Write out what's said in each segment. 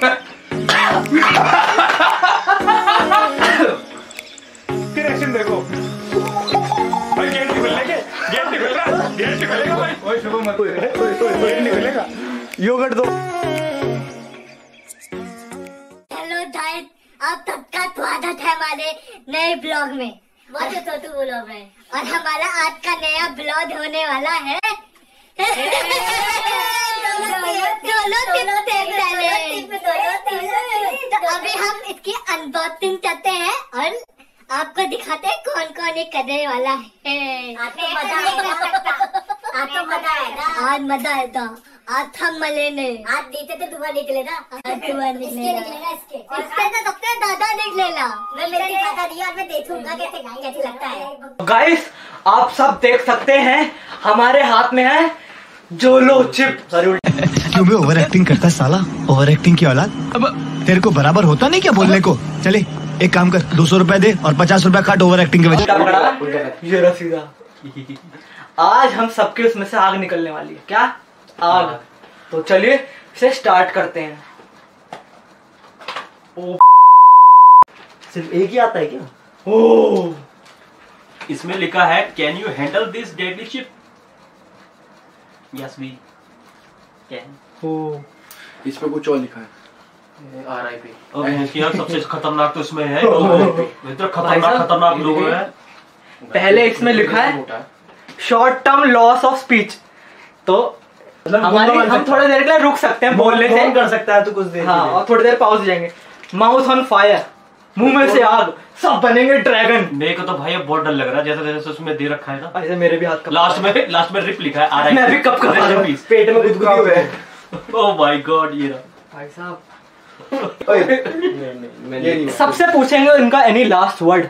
फिर एक्शन देखो। भाई गेट नहीं गेट नहीं गेट नहीं भाई? ओए शुभ मत गेट नहीं योगर्ट दो। हेलो गाइस आप सबका स्वागत है हमारे नए ब्लॉग में। और तो तू ब्लॉग में और हमारा आज का नया ब्लॉग होने वाला है। दोनों तो अभी हम इसकी अनबॉक्सिंग करते हैं और आपको दिखाते हैं कौन कौन ये करने वाला है। आपको मज़ा आएगा। आपको मज़ा आएगा। आज मज़ा आएगा। आज हम मलेने आज जीते तो दुआ निकलेगा। इसके निकलेगा। इसके। इससे तो सबसे ज़्यादा निकलेगा। मैं मेरे खाता दिया और मैं देखूँगा कैसे कैसे लगता है। गाइस आप सब देख सकते हैं हमारे हाथ में है जोलो चिप। सॉरी क्यों भी ओवर एक्टिंग करता है साला? ओवर एक्टिंग की औलाद? अब तेरे को बराबर होता नहीं क्या बोलने को? चले एक काम कर दो सौ रुपए दे और पचास रुपए काट ओवर एक्टिंग के वजह आज हम सबके उसमें से आग निकलने वाली है क्या? आग। तो चलिए इसे स्टार्ट करते हैं। ओ सिर्फ़ एक ही आता है क्या? ओ। इसमें लिखा है can you handle this deadly chip yes we can इस पे कुछ और लिखा है। ओके यार सबसे खतरनाक तो इसमें है। खतरनाक खतरनाक लोग हैं। पहले इसमें लिखा है short term loss of speech तो हमारी हम थोड़ी देर के लिए रुक सकते हैं बोलने से। कर सकता है तो कुछ देर हाँ और थोड़ी देर पॉज हो जाएँगे। माउथ ऑन फायर मुँह में से आग। सब बनेंगे ड्रैगन मेरे को तो भाई अब बहुत डर लग रहा है जैसे जैसे उसमें दे रखा है ना। ऐसे मेरे भी हाथ का लास्ट में लास्ट में रिप लिखा है आर मैं भी कब कब आ रहा हूँ। पेट में गुदगुदी हो गए ओह माय गॉड ये रहा। भाई साहब। ये नहीं सबसे पूछेंगे इनका एनी लास्ट वर्ड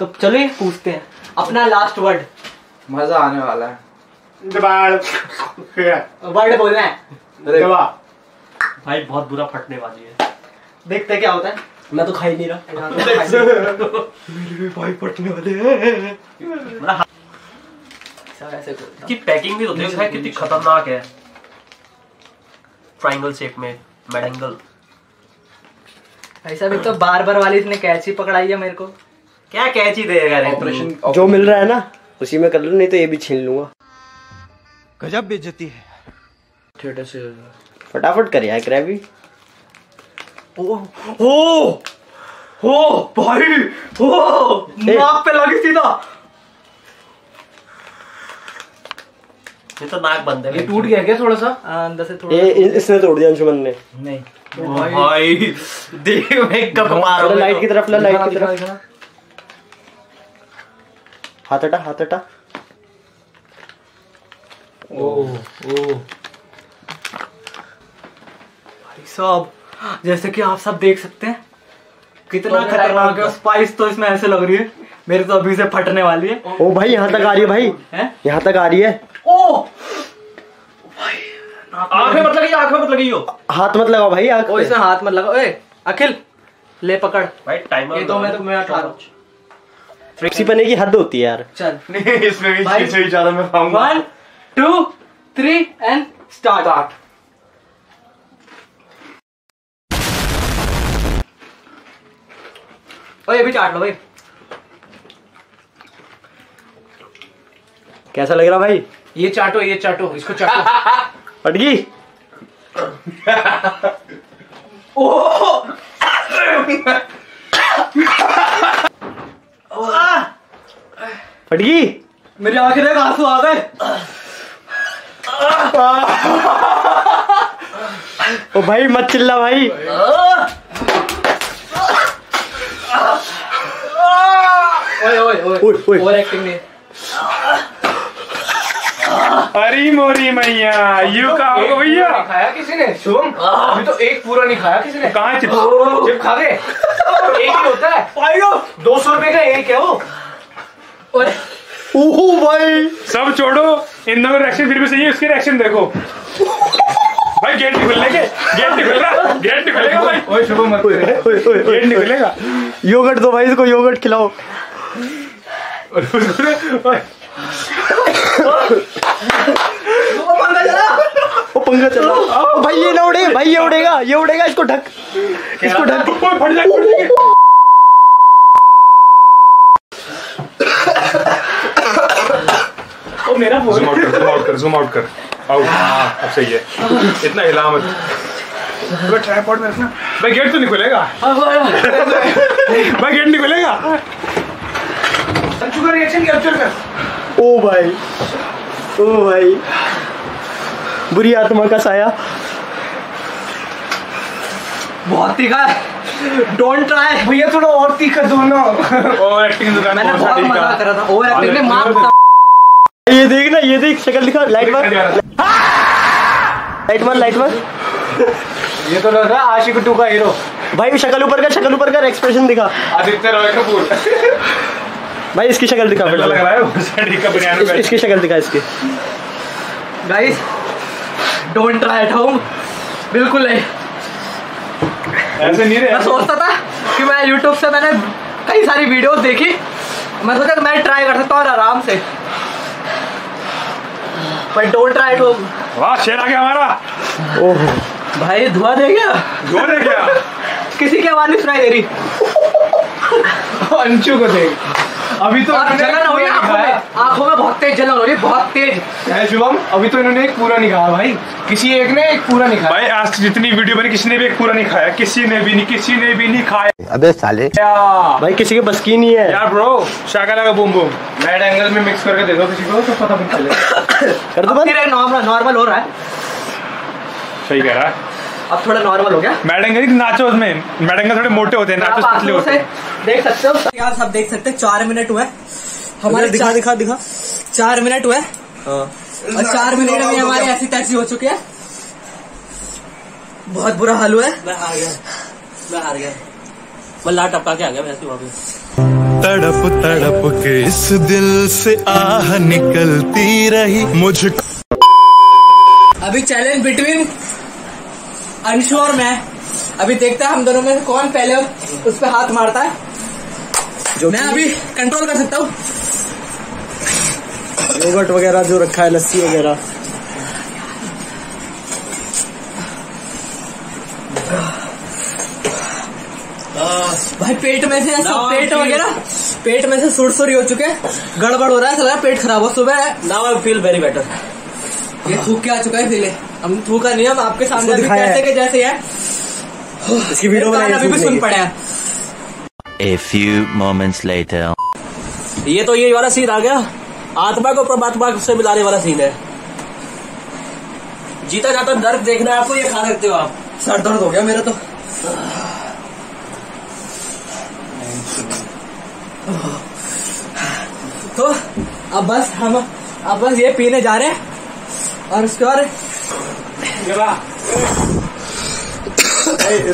तो चलिए पूछते हैं। अपना लास्ट वर्ड मज़ा आने वाला है। दबाड़। वर्ड बोलना है। दबा। भाई बहुत बुरा फटने वाली है। देखते क्या होता है। मैं तो खा ही नहीं रहा। मेरे भी भाई पटने वाले हैं। इसकी पैकिंग भी तो देख है कितनी खतरनाक है। ट्रायंगल शेप में मेडेंगल ऐसा भी तो बार बार वाली इसने कैची पकड़ाई है मेरे को। क्या कैची देगा ऑपरेशन जो मिल रहा है ना उसी में कर लो नहीं तो ये भी छीन लूँगा। गजब बेइज्जती है। थिएटर से फटाफट कर यार क्रैबी ओ ओ ओ भाई ओ नाक पे लगी सीधा। ये तो नाक बंद है ये टूट गया क्या थोड़ा सा? हाँ, अंदर से थोड़ा ये इसने तोड़ दिया अंशुमन ने। नहीं। भाई। देख मैं कब मार थोड़ा लाइट की तरफ़ ला लाइट की तरफ़। हाथ हटा हाथ हटा। भाई साहब जैसे कि आप सब देख सकते हैं कितना खतरनाक है स्पाइस तो इसमें ऐसे लग रही है। मेरे तो अभी से फटने वाली है। ओ भाई यहाँ तक आ रही है भाई। हैं? यहाँ तक आ रही है। ओ! आँख में मत लगी आँख में मत लगी हो हाथ मत लगाओ भाई आँख ओ इसमें हाथ मत लगा ओए अखिल ले पकड़। भाई टाइमर ये तो मैं तो मैं हटा रहा हूँ। किसी पने की हद होती है यार। चल। इसमें भी चीज़ें ज़्यादा मैं खाऊँगा। One two three and start ओए ये भी चाट लो भाई। कैसा लग रहा भाई? ये चाटो ये चाटो इसको चाटो। फट गई फट मेरी आँखें देख आँसू आ गए। ओ भाई मत चिल्ला भाई। ओए ओए ओए। ओए, ओए। ओवर एक्टिंग नहीं। अरे मोरी मैया यू कहा होगा भैया? खाया किसी ने? शुभम अभी तो एक पूरा नहीं खाया किसी ने? कहाँ चिप्स? चिप खा गए? एक ही होता है। दो सौ रुपए का एक है वो। ओहो भाई। सब छोड़ो इन दोनों रिएक्शन फिर भी सही है उसके रिएक्शन देखो। भाई गेट नहीं खुलने के गेट नहीं खुल रहा गेट नहीं खुलेगा भाई। ओए शुभम मत ओए, ओए, ओए, गेट नहीं खुलेगा योगर्ट दो भाई इसको योगर्ट खिलाओ। पंखा चला। ओ भाई ये ना उड़े भाई ये उड़ेगा ये उड़ेगा इसको ढक। इसको ढक। फट जाएगा फट जाएगा ओ मेरा फ़ोन जूम आउट कर जूम आउट कर जूम आउट कर। आउट हाँ अब सही है। इतना हिला मत अबे ट्राइपॉड में रखना। भाई गेट तो नहीं खुलेगा भाई गेट नहीं खुलेगा रिएक्शन कैप्चर कर। ओ भाई ओ भाई। बुरी आत्मा का साया। बहुत तीखा डोंट ट्राई भैया थोड़ा और तीखा दो ना। और एक्टिंग दुकान मैंने बहुत मज़ा? करा था। ओवर एक्टिंग में मार ये देख ना ये देख शक्ल दिखा लाइट मार लाइट मार लाइट मार ये तो लग रहा है आशिक टू का हीरो भाई शक्ल ऊपर का शक्ल ऊपर कर एक्सप्रेशन दिखा। आदित्य रॉय कपूर। भाई इसकी शक्ल दिखा लग रहा है इस, इसकी शक्ल दिखा इसकी। Guys don't try at home बिल्कुल नहीं। ऐसे नहीं मैं सोचता था कि मैं YouTube से मैंने कई सारी वीडियोस देखी। मैं सोचा कि मैं ट्राई कर सकता हूँ आराम से। पर डोंट ट्राई एट होम वाह शेर आ गया हमारा। ओहो। भाई धुआँ दे गया? दो दे गया? किसी की आवाज़ नहीं सुनाई दे रही। अंशु को देख। अभी तो जलन हो रही है आँखों में। आँखों में बहुत तेज जलन हो रही है बहुत तेज। है शुभम अभी तो इन्होंने एक पूरा निकाला भाई। किसी एक ने एक पूरा निकाला। भाई आज जितनी वीडियो बनी किसी ने भी एक पूरा नहीं खाया। किसी ने भी नहीं किसी ने भी नहीं खाया। अबे साले। भाई किसी के बस की नहीं है। यार ब्रो शाका लगा बूम बूम मैड एंगल में मिक्स करके दे दो किसी को तो पता नहीं चलेगा। कर दो बंद। नॉर्मल नॉर्मल हो रहा है। सही कह रहा है। अब थोड़ा नॉर्मल हो गया। मैडंगा नाचो उसमें। मैडंगा थोड़े मोटे होते हैं नाचो पतले होते हैं। देख सकते हो? यार सब देख सकते हैं। चार मिनट हुए। हमारे दिखा दिखा दिखा। चार मिनट हुए। और चार मिनट में हमारी ऐसी टैक्सी हो चुकी है। बहुत बुरा हाल हुआ है। मैं हार गया। मैं हार गया। बल्ला टपका के आ गया वैसे वापस। तड़प तड़प के इस दिल से आह निकलती रही मुझ अभी चैलेंज बिटवीन अंशु और मैं। अभी देखते हैं हम दोनों में से कौन पहले उस पर हाथ मारता है। मैं अभी कंट्रोल कर सकता हूँ। योगर्ट वगैरह जो रखा है लस्सी वगैरह। भाई पेट में से सब पेट वगैरह पेट में से सुरसुरी हो चुके हैं। गड़बड़ हो रहा है चल रहा है पेट खराब हो सुबह now I feel very better ये थूक के आ चुका है इसीलिए हम थूक नहीं नियम आपके सामने कैसे के जैसे है इसकी वीडियो अभी भी सुन पड़े हैं। A few moments later. ये तो ये वाला सीन आ गया। आत्मा को परमात्मा से मिलाने वाला सीन है। जीता जाता दर्द देखना है आपको ये खा सकते हो आप। सर दर्द हो गया मेरा तो। तो अब बस हम अब बस ये पीने जा रहे हैं। और उसके बाद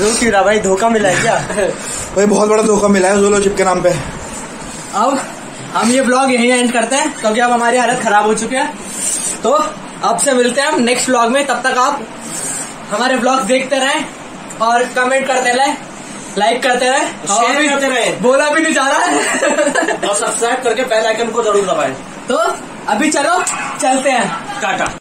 रुक रहा भाई धोखा मिला है क्या? भाई बहुत बड़ा धोखा मिला है जोलो चिप के नाम पे। अब हम ये ब्लॉग यहीं एंड करते हैं। क्योंकि अब हमारी हालत खराब हो चुकी है। तो अब से मिलते हैं हम नेक्स्ट ब्लॉग में। तब तक आप हमारे ब्लॉग देखते रहें और कमेंट करते रहें लाइक करते रहे शेयर भी करते रहें। बोला भी नहीं जा रहा है। और सब्सक्राइब करके बेल आइकन को ज़रूर दबाएँ। तो अभी चलो चलते हैं। टाटा।